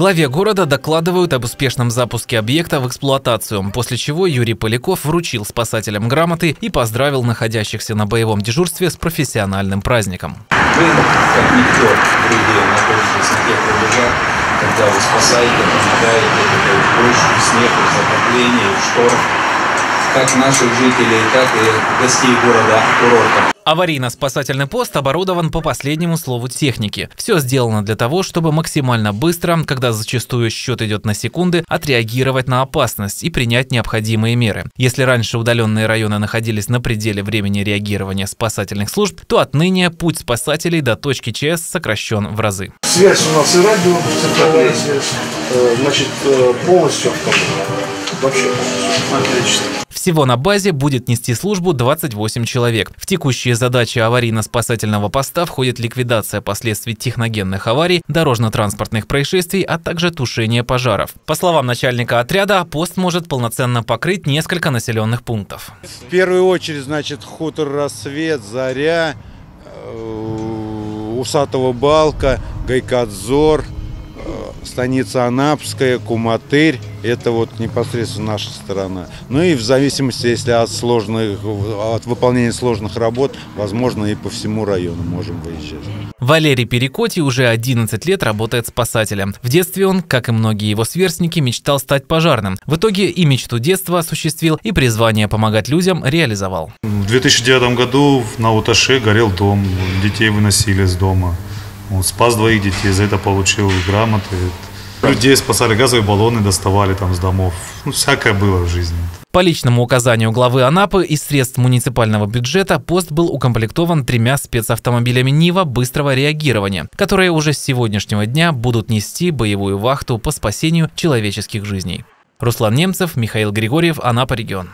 Главе города докладывают об успешном запуске объекта в эксплуатацию, после чего Юрий Поляков вручил спасателям грамоты и поздравил находящихся на боевом дежурстве с профессиональным праздником. Вы, как никто другие, находитесь на тех рубежах, когда вы спасаете, помогаете, это в затопление, в шторм, как наших жителей, так и гостей города курорта. Аварийно-спасательный пост оборудован по последнему слову техники. Все сделано для того, чтобы максимально быстро, когда зачастую счет идет на секунды, отреагировать на опасность и принять необходимые меры. Если раньше удаленные районы находились на пределе времени реагирования спасательных служб, то отныне путь спасателей до точки ЧС сокращен в разы. Связь у нас и радио, цифровая связь, значит, полностью автономная. Вообще полностью. Отлично. Всего на базе будет нести службу 28 человек. В текущие задачи аварийно-спасательного поста входит ликвидация последствий техногенных аварий, дорожно-транспортных происшествий, а также тушение пожаров. По словам начальника отряда, пост может полноценно покрыть несколько населенных пунктов. В первую очередь, значит, хутор «Рассвет», «Заря», э, Усатого Балка, Гайкадзор, станица Анапская, Куматырь. Это вот непосредственно наша сторона. Ну и в зависимости, если от сложных, от выполнения сложных работ, возможно, и по всему району можем выезжать. Валерий Перекоти уже 11 лет работает спасателем. В детстве он, как и многие его сверстники, мечтал стать пожарным. В итоге и мечту детства осуществил, и призвание помогать людям реализовал. В 2009 году на Уташе горел дом, детей выносили с дома. Он спас двоих детей, за это получил грамоты. Людей спасали, газовые баллоны доставали там с домов. Ну, всякое было в жизни. По личному указанию главы Анапы из средств муниципального бюджета пост был укомплектован тремя спецавтомобилями Нива быстрого реагирования, которые уже с сегодняшнего дня будут нести боевую вахту по спасению человеческих жизней. Руслан Немцев, Михаил Григорьев, Анапа регион.